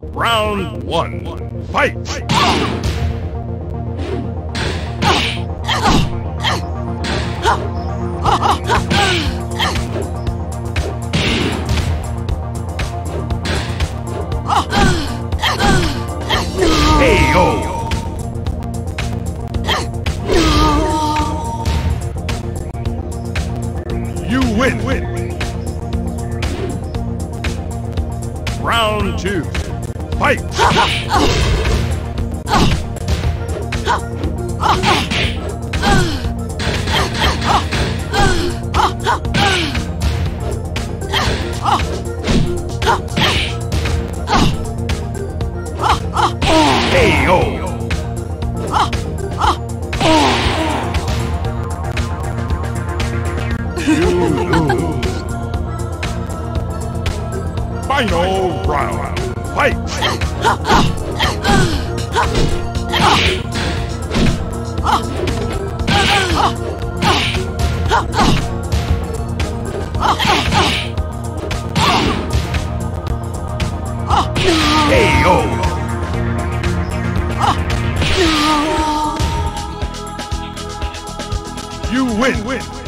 Round one. Fight! Yo! You win! win. Round two. Fight! Final round. Fight! Yo! You win! win.